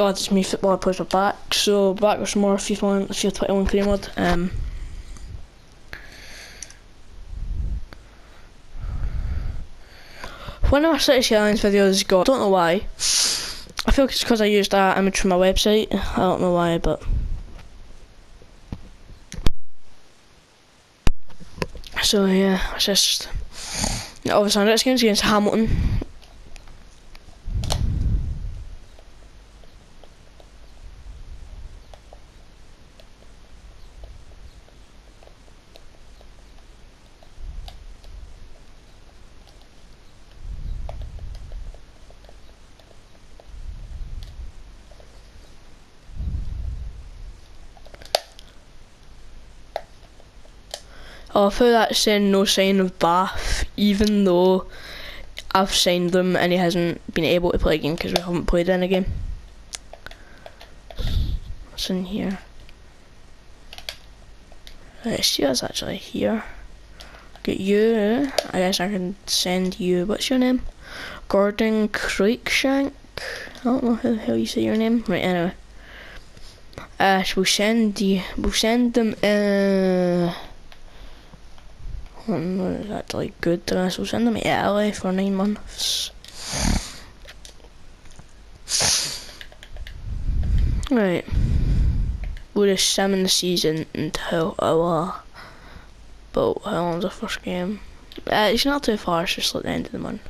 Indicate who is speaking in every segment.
Speaker 1: God, it's just me, football plays are back. So, back with some more FIFA, FIFA 21 career mode. Um, one of my City Skylines videos got, don't know why, I feel it's because I used that image from my website, I don't know why, but. So yeah, it's just, obviously our next game's against Hamilton, Arthur that's saying no sign of Bath, even though I've signed them and he hasn't been able to play again because we haven't played in a game. What's in here? Right, she was actually here. Get you. Eh? I guess I can send you. What's your name? Gordon Creekshank. I don't know how the hell you say your name. Right, anyway. Uh, so we'll send you. We'll send them. Uh, that's that good to us. We'll send him to Italy for nine months. Right. We'll just summon the season until our but how long's the first game? Uh, it's not too far, it's just like the end of the month.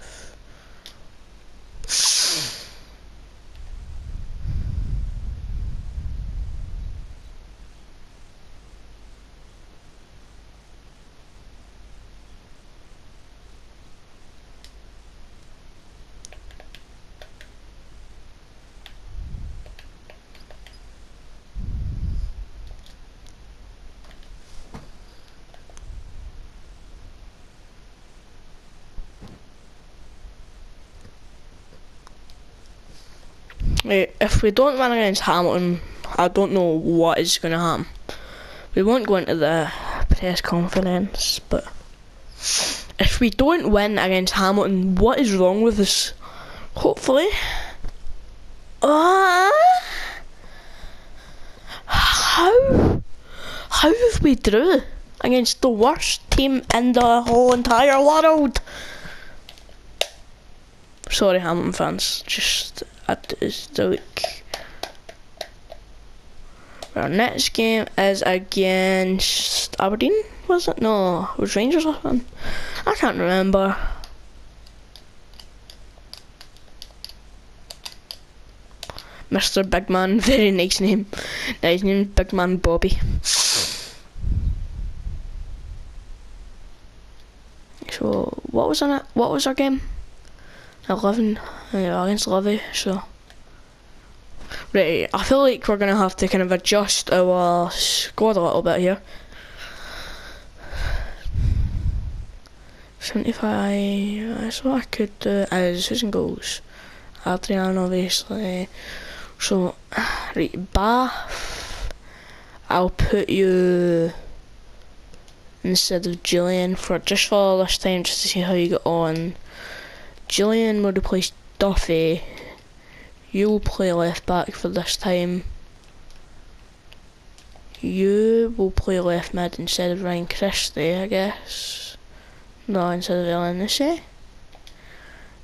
Speaker 1: Right, if we don't win against Hamilton, I don't know what is going to happen. We won't go into the press conference, but if we don't win against Hamilton, what is wrong with us? Hopefully. Uh, how? How have we drew against the worst team in the whole entire world? Sorry, Hamilton fans. Just at the week, Our next game is against Aberdeen, was it? No, it was Rangers or something? I can't remember. Mr. Big Man, very nice name. Now his name's Big Man Bobby. So, what was on it? What was our game? 11 against Livi, so. Right, I feel like we're going to have to kind of adjust our squad a little bit here. 75, so I could do is Susan goals. Adrian, obviously. So, right, Bath, I'll put you instead of Jullien for just for this time, just to see how you get on. Jullien will replace Duffy. You'll play left back for this time. You will play left mid instead of Ryan Christie, I guess. No, instead of Elyounoussi.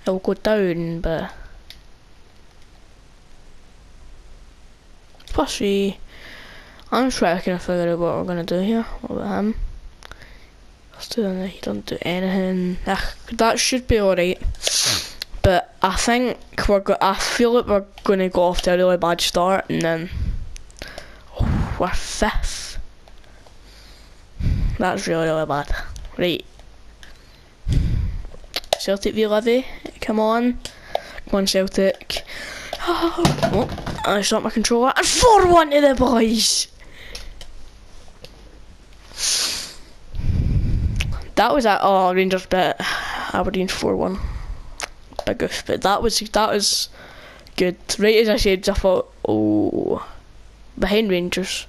Speaker 1: It will go down, but... Plus. I'm sure I can figure out what we're going to do here. What about him? Still, it. he doesn't do anything. Ugh, that should be alright. But I think we're go I feel like we're going to go off to a really bad start and then oh, we're fifth. That's really, really bad. Right. Celtic v Livi, come on. Come on, Celtic. Oh, oh I shot my controller. And 4 1 to the boys! That was at oh Rangers bet Aberdeen four one. Big goof, but that was that was good. Right as I said, I thought oh behind Rangers.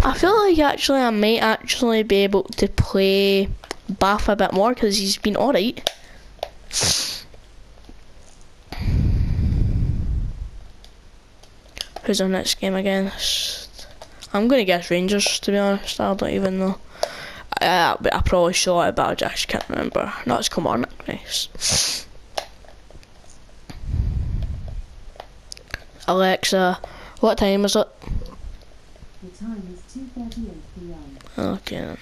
Speaker 1: I feel like actually I might actually be able to play Bath a bit more because he's been alright. Who's our next game against? I'm gonna guess Rangers to be honest. I don't even know. Uh, I probably saw it, but I just can't remember. No, it's come on, nice. Alexa, what time is it?
Speaker 2: The time is 2.38 p.m.
Speaker 1: Okay.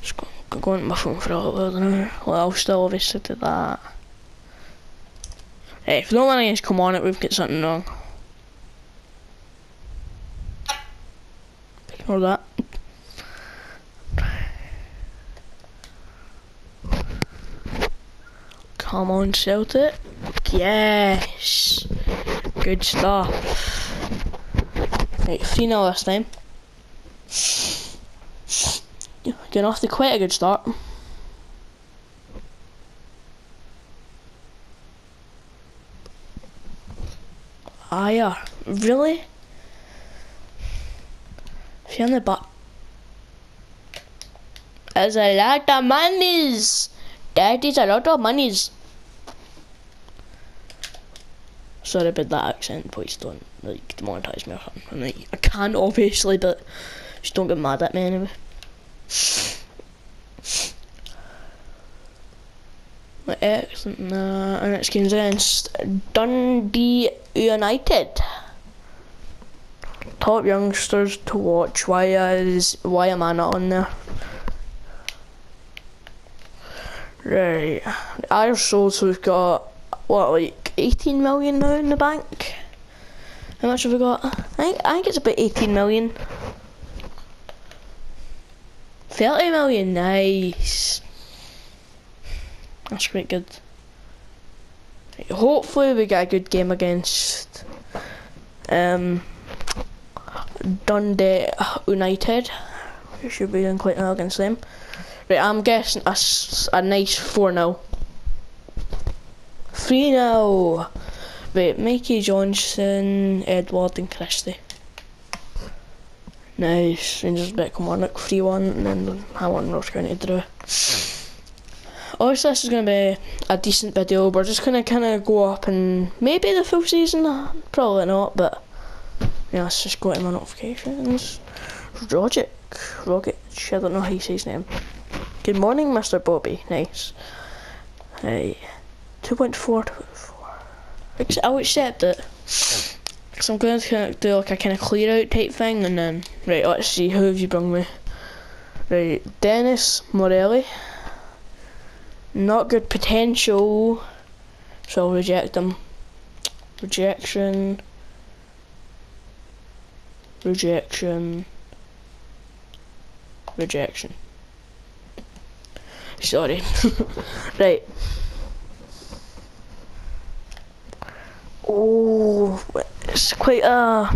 Speaker 1: Just go, go my phone for a little bit now. Well, I'll still obviously do that. Hey, if no one is come on it, we've got something wrong. Ignore that. Come on, Celtic. Yes. Good stuff. Right, 3 0 this time. Getting off to quite a good start. Ah, yeah. Really? On the back. That's a lot of monies. That is a lot of monies. Sorry about that accent, please don't like demonetize me or something. I, I can obviously, but just don't get mad at me anyway. Excellent. Uh, our next game's against Dundee United. Top youngsters to watch. Why is why am I not on there? Right, Irish Souls we've got what like 18 million now in the bank. How much have we got? I think I think it's about 18 million. 30 million, nice. That's quite good. Hopefully we get a good game against um, Dundee United. We should be doing quite well against them. Right, I'm guessing a, a nice 4-0. 3-0. Right, Mikey Johnston, Edouard and Christie. Nice. Rangers bet Kilmarnock 3 1 and then I want North County to draw. Obviously, this is going to be a decent video. We're just going to kind of go up and maybe the full season. Probably not, but yeah, let's just go to my notifications. Rogic. Rogic. I don't know how you say his name. Good morning, Mr. Bobby. Nice. Hey. 2.4. 2.4. I'll accept it. So I'm going to do like a kind of clear out type thing and then, right, let's see, who have you brought me? Right, Dennis Morelli. Not good potential, so I'll reject him. Rejection. Rejection. Rejection. Sorry. right. Oh, it's quite a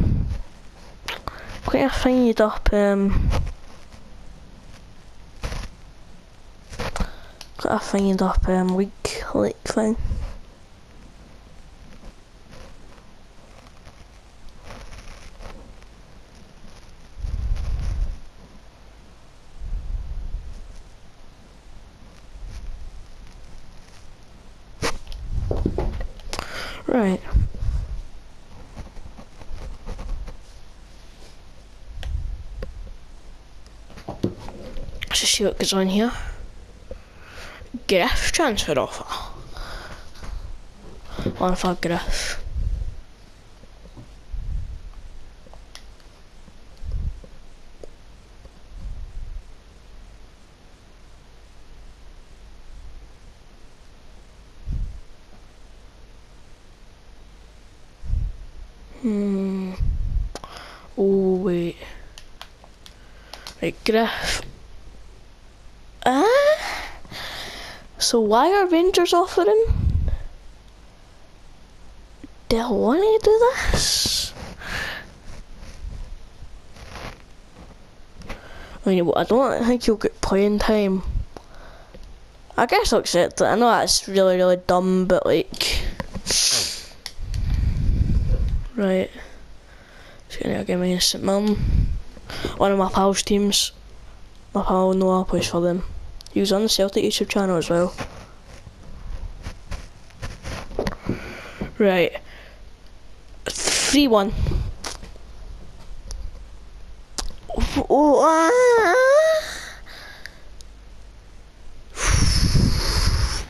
Speaker 1: quite a fired up um quite a fired up um week like thing. Right. Let's see what goes on here. Griff transfer offer. One for Griff. Hmm. Oh wait. Right, Griff. Ah. So why are Rangers offering? Do I want to do this? I mean, I don't think you'll get playing time. I guess I'll accept it. I know that's really, really dumb, but like. Right. Just gonna get my instant mum. One of my pals' teams. My pal Noah plays for them. He was on the Celtic YouTube channel as well. Right. 3 1.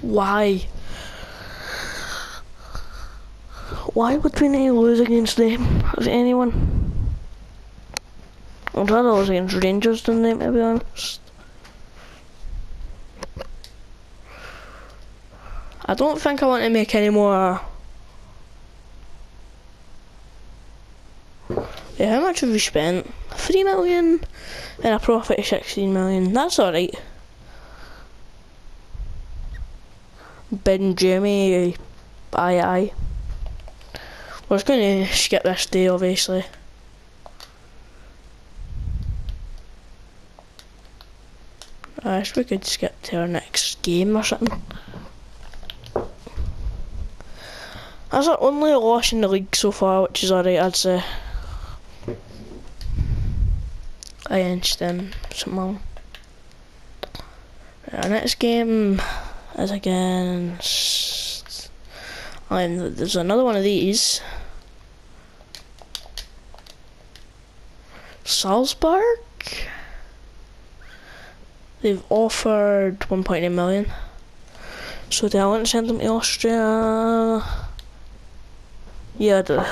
Speaker 1: Why? Why would we need lose against them? As anyone? I'd rather lose against Rangers than them, to be honest. I don't think I want to make any more. Uh, yeah, how much have we spent? Three million and a profit of sixteen million. That's alright. Ben Jimmy, aye aye. We're just gonna skip this day, obviously. I wish we could skip to our next game or something. That's our only loss in the league so far, which is alright, I'd say. Um, St Our next game is against. And there's another one of these. Salzburg? They've offered 1.8 million. So do I want to send them to Austria? Yeah, I do.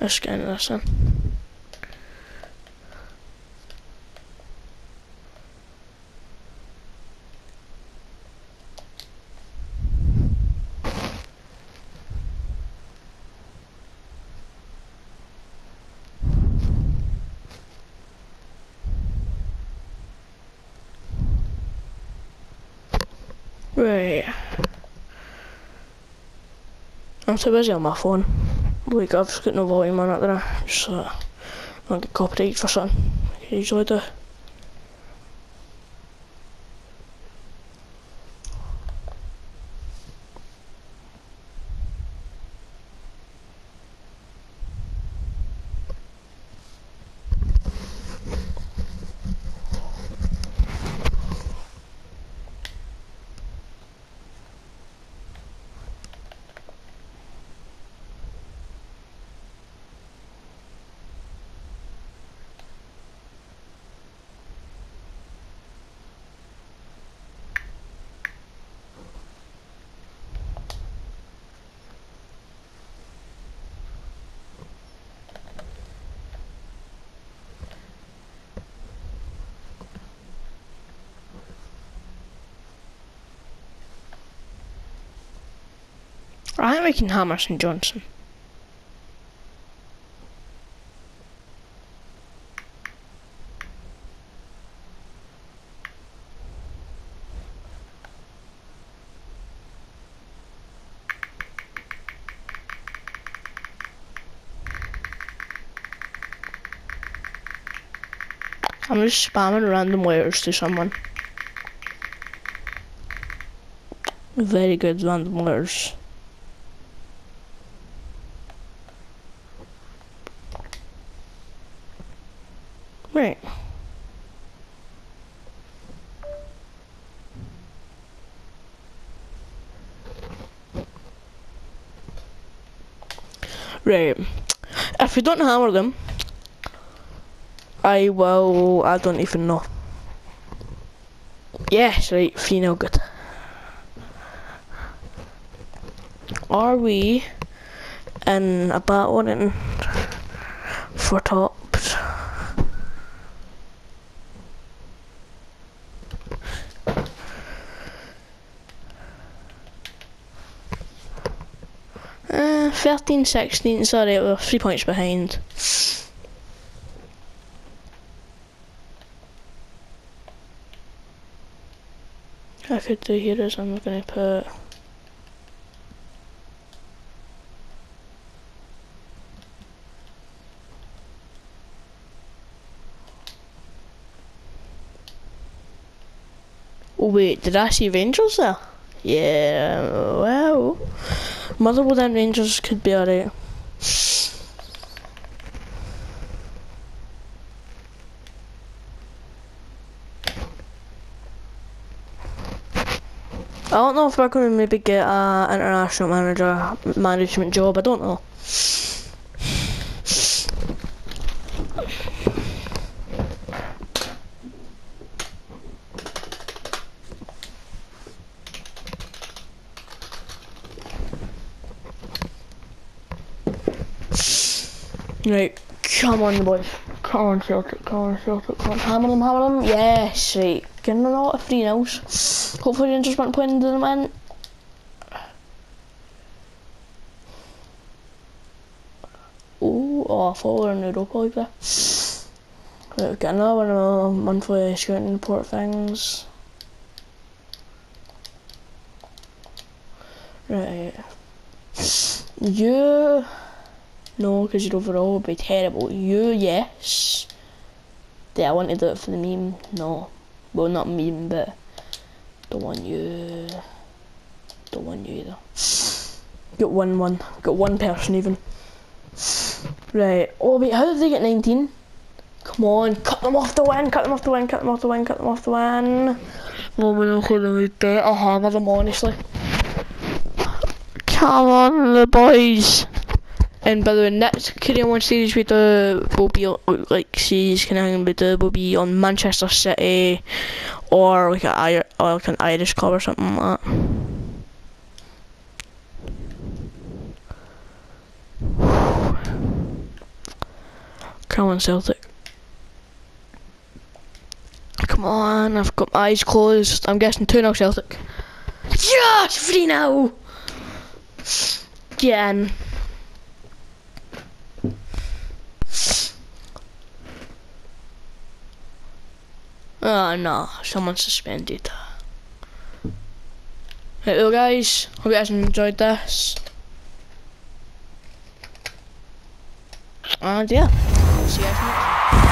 Speaker 1: Let's get into this then. Right. I'm too busy on my phone. Like, I've just got no volume on it there. Just uh, not get copyright for something. I usually do. Think we can hammer St Johnstone. I'm just spamming random letters to someone. Very good random letters. Right. Right. We don't hammer them, I will. I don't even know. Yes, right. 3 0 good. Are we in a battle in for tops? Uh, 13, 16, sorry, we're three points behind. I could do here is I'm gonna put Oh wait, did I see Rangers there? Yeah, well, Motherwell and Rangers could be alright. I don't know if we're going to maybe get an international manager management job. I don't know. Right, come on, boys. Come on, Celtic. Come on, Celtic. Come on, hammer them, hammer them. Yes, right. Getting a lot of free nows. Hopefully, Rangers point into them in. Ooh, oh, I thought we were in Europa League there. Right, we've got another one of the monthly scouting report things. Right. You. No, because your overall would be terrible. You, yes. Yeah, I want to do it for the meme. No. Well, not meme, but don't want you. Don't want you either. Got one, one. Got one person even. Right. Oh wait, how did they get 19? Come on, cut them off the win, cut them off the win, cut them off the win, cut them off the win. No, we're not going to do it. I'll hammer them, honestly. Come on, the boys. And by the way, next Korean One series we do will be like series kind of do will be on Manchester City or like an or like an Irish club or something like that. Come on, Celtic. Come on, I've got my eyes closed. I'm guessing 2 0 Celtic. Yes! 3 0! Again. Oh no, someone's suspended. Well guys, hope you guys enjoyed this. And yeah, see you guys next